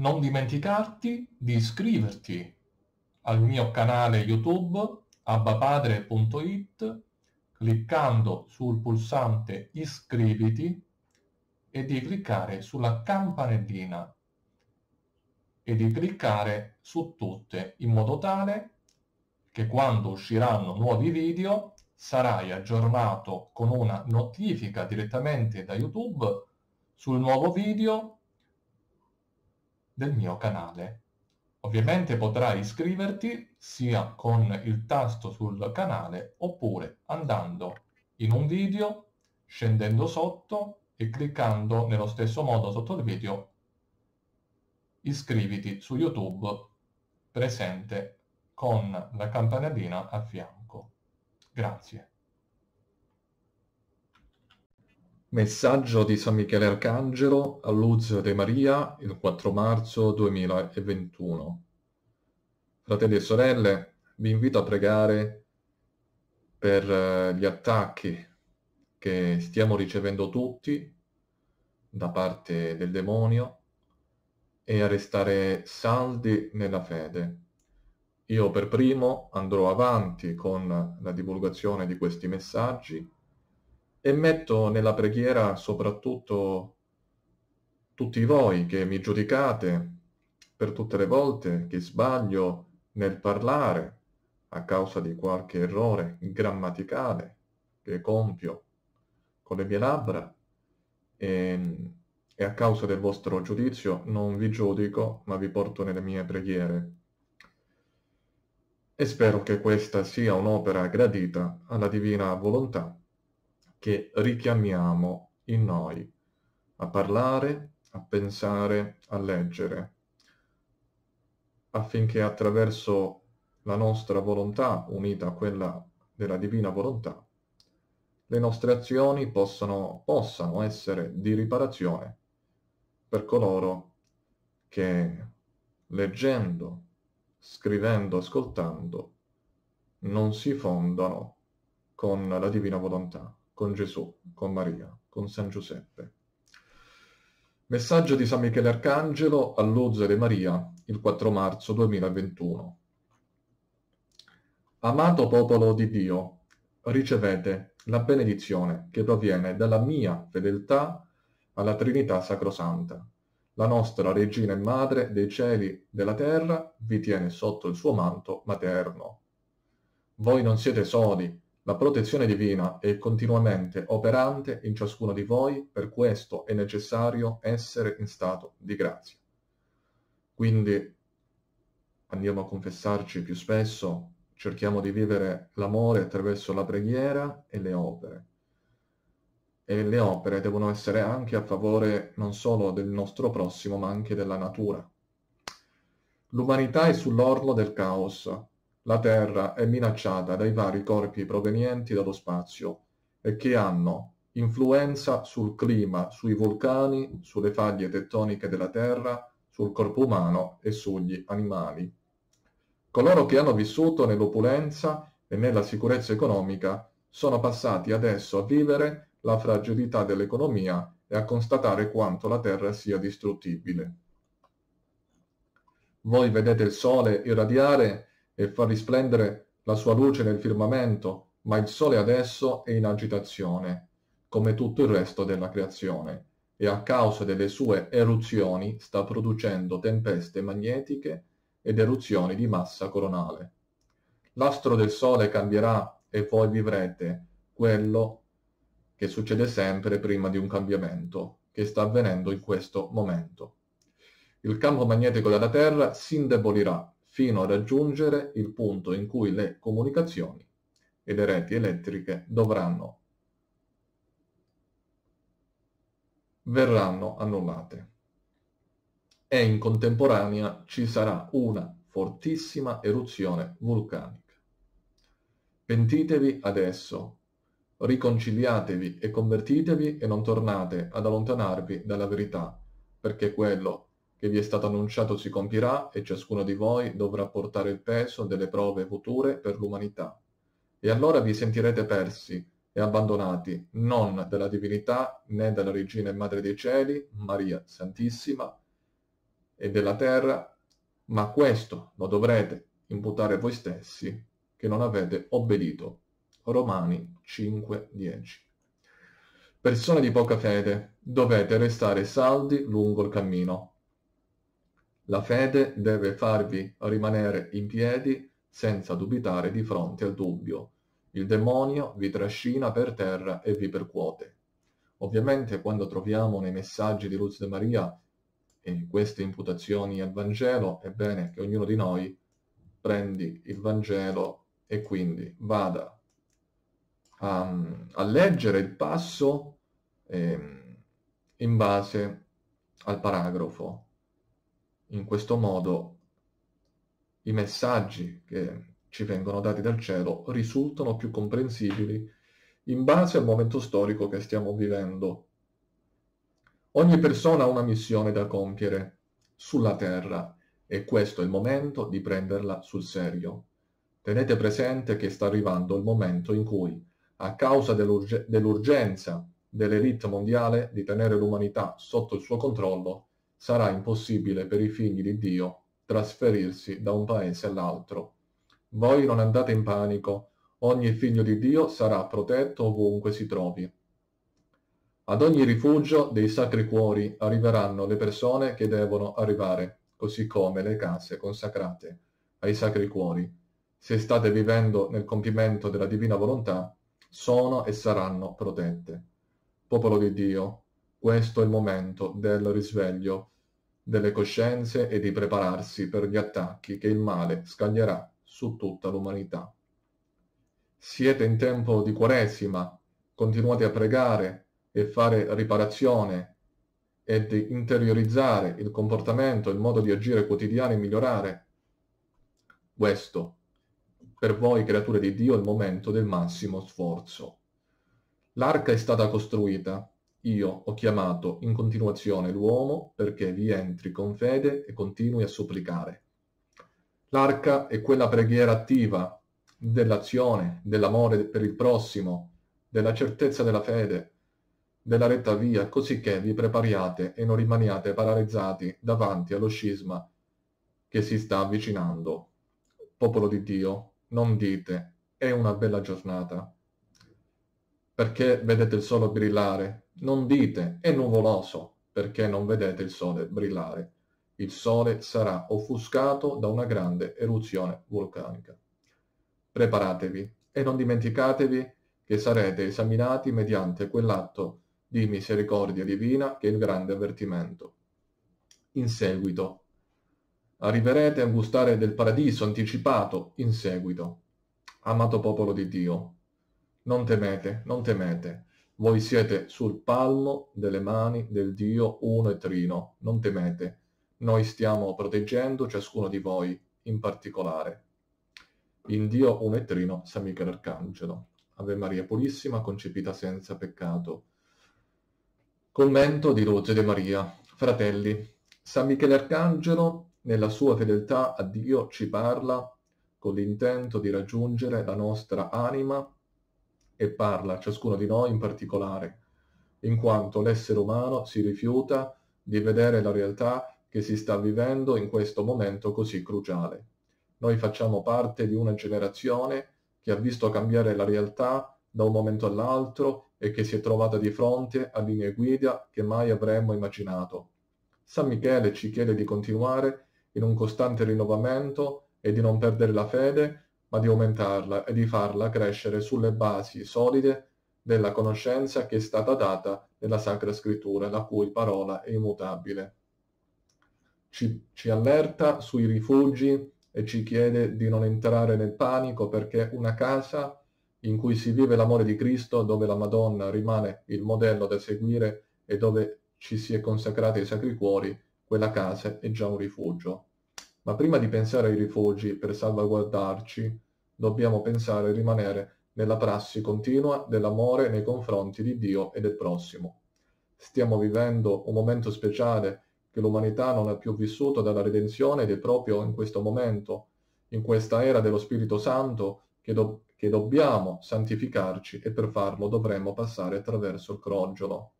non dimenticarti di iscriverti al mio canale YouTube abbapadre.it cliccando sul pulsante iscriviti e di cliccare sulla campanellina e di cliccare su tutte in modo tale che quando usciranno nuovi video sarai aggiornato con una notifica direttamente da YouTube sul nuovo video del mio canale. Ovviamente potrai iscriverti sia con il tasto sul canale oppure andando in un video, scendendo sotto e cliccando nello stesso modo sotto il video iscriviti su YouTube presente con la campanellina a fianco. Grazie. Messaggio di San Michele Arcangelo a Luz de Maria il 4 marzo 2021. Fratelli e sorelle, vi invito a pregare per eh, gli attacchi che stiamo ricevendo tutti da parte del demonio e a restare saldi nella fede. Io per primo andrò avanti con la divulgazione di questi messaggi e metto nella preghiera soprattutto tutti voi che mi giudicate per tutte le volte che sbaglio nel parlare a causa di qualche errore grammaticale che compio con le mie labbra e, e a causa del vostro giudizio non vi giudico ma vi porto nelle mie preghiere. E spero che questa sia un'opera gradita alla divina volontà che richiamiamo in noi a parlare, a pensare, a leggere, affinché attraverso la nostra volontà unita a quella della divina volontà, le nostre azioni possano, possano essere di riparazione per coloro che leggendo, scrivendo, ascoltando, non si fondano con la divina volontà con Gesù, con Maria, con San Giuseppe. Messaggio di San Michele Arcangelo a Luzza de Maria, il 4 marzo 2021. Amato popolo di Dio, ricevete la benedizione che proviene dalla mia fedeltà alla Trinità Sacrosanta. La nostra Regina e Madre dei cieli della terra vi tiene sotto il suo manto materno. Voi non siete soli, la protezione divina è continuamente operante in ciascuno di voi, per questo è necessario essere in stato di grazia. Quindi andiamo a confessarci più spesso, cerchiamo di vivere l'amore attraverso la preghiera e le opere. E le opere devono essere anche a favore non solo del nostro prossimo, ma anche della natura. L'umanità è sull'orlo del caos, la Terra è minacciata dai vari corpi provenienti dallo spazio e che hanno influenza sul clima, sui vulcani, sulle faglie tettoniche della Terra, sul corpo umano e sugli animali. Coloro che hanno vissuto nell'opulenza e nella sicurezza economica sono passati adesso a vivere la fragilità dell'economia e a constatare quanto la Terra sia distruttibile. Voi vedete il Sole irradiare e fa risplendere la sua luce nel firmamento, ma il sole adesso è in agitazione, come tutto il resto della creazione, e a causa delle sue eruzioni sta producendo tempeste magnetiche ed eruzioni di massa coronale. L'astro del sole cambierà e voi vivrete quello che succede sempre prima di un cambiamento, che sta avvenendo in questo momento. Il campo magnetico della Terra si indebolirà fino a raggiungere il punto in cui le comunicazioni e le reti elettriche dovranno verranno annullate. E in contemporanea ci sarà una fortissima eruzione vulcanica. Pentitevi adesso, riconciliatevi e convertitevi e non tornate ad allontanarvi dalla verità, perché quello che vi è stato annunciato si compirà e ciascuno di voi dovrà portare il peso delle prove future per l'umanità. E allora vi sentirete persi e abbandonati non dalla divinità né dalla regina e madre dei cieli, Maria Santissima, e della terra, ma questo lo dovrete imputare voi stessi che non avete obbedito. Romani 5:10. Persone di poca fede, dovete restare saldi lungo il cammino. La fede deve farvi rimanere in piedi senza dubitare di fronte al dubbio. Il demonio vi trascina per terra e vi percuote. Ovviamente quando troviamo nei messaggi di Luz de Maria eh, queste imputazioni al Vangelo, è bene che ognuno di noi prendi il Vangelo e quindi vada a, a leggere il passo eh, in base al paragrafo. In questo modo i messaggi che ci vengono dati dal cielo risultano più comprensibili in base al momento storico che stiamo vivendo. Ogni persona ha una missione da compiere sulla terra e questo è il momento di prenderla sul serio. Tenete presente che sta arrivando il momento in cui, a causa dell'urge- dell'urgenza dell'elite mondiale di tenere l'umanità sotto il suo controllo, sarà impossibile per i figli di Dio trasferirsi da un paese all'altro. Voi non andate in panico, ogni figlio di Dio sarà protetto ovunque si trovi. Ad ogni rifugio dei sacri cuori arriveranno le persone che devono arrivare, così come le case consacrate ai sacri cuori. Se state vivendo nel compimento della divina volontà, sono e saranno protette. Popolo di Dio, questo è il momento del risveglio delle coscienze e di prepararsi per gli attacchi che il male scaglierà su tutta l'umanità. Siete in tempo di Quaresima, continuate a pregare e fare riparazione e di interiorizzare il comportamento, il modo di agire quotidiano e migliorare. Questo, per voi creature di Dio, è il momento del massimo sforzo. L'arca è stata costruita, io ho chiamato in continuazione l'uomo perché vi entri con fede e continui a supplicare. L'arca è quella preghiera attiva dell'azione, dell'amore per il prossimo, della certezza della fede, della retta via, così che vi prepariate e non rimaniate paralizzati davanti allo scisma che si sta avvicinando. Popolo di Dio, non dite, è una bella giornata. Perché vedete il sole brillare? Non dite, è nuvoloso, perché non vedete il sole brillare il Sole sarà offuscato da una grande eruzione vulcanica. Preparatevi e non dimenticatevi che sarete esaminati mediante quell'atto di misericordia divina che è il grande avvertimento. In seguito, arriverete a gustare del paradiso anticipato in seguito. Amato popolo di Dio, non temete, non temete, voi siete sul palmo delle mani del Dio uno e trino, non temete, noi stiamo proteggendo ciascuno di voi in particolare. In Dio un etrino, San Michele Arcangelo. Ave Maria Purissima, concepita senza peccato. Commento di Luce de Maria. Fratelli, San Michele Arcangelo, nella sua fedeltà a Dio, ci parla con l'intento di raggiungere la nostra anima e parla ciascuno di noi in particolare, in quanto l'essere umano si rifiuta di vedere la realtà che si sta vivendo in questo momento così cruciale. Noi facciamo parte di una generazione che ha visto cambiare la realtà da un momento all'altro e che si è trovata di fronte a linee guida che mai avremmo immaginato. San Michele ci chiede di continuare in un costante rinnovamento e di non perdere la fede, ma di aumentarla e di farla crescere sulle basi solide della conoscenza che è stata data nella Sacra Scrittura, la cui parola è immutabile ci, ci allerta sui rifugi e ci chiede di non entrare nel panico perché una casa in cui si vive l'amore di Cristo, dove la Madonna rimane il modello da seguire e dove ci si è consacrati ai sacri cuori, quella casa è già un rifugio. Ma prima di pensare ai rifugi per salvaguardarci, dobbiamo pensare a rimanere nella prassi continua dell'amore nei confronti di Dio e del prossimo. Stiamo vivendo un momento speciale che l'umanità non ha più vissuto dalla redenzione ed è proprio in questo momento, in questa era dello Spirito Santo, che, do- che dobbiamo santificarci e per farlo dovremo passare attraverso il crogiolo.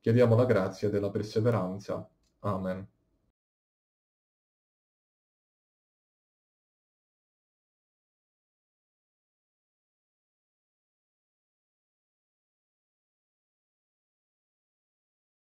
Chiediamo la grazia della perseveranza. Amen.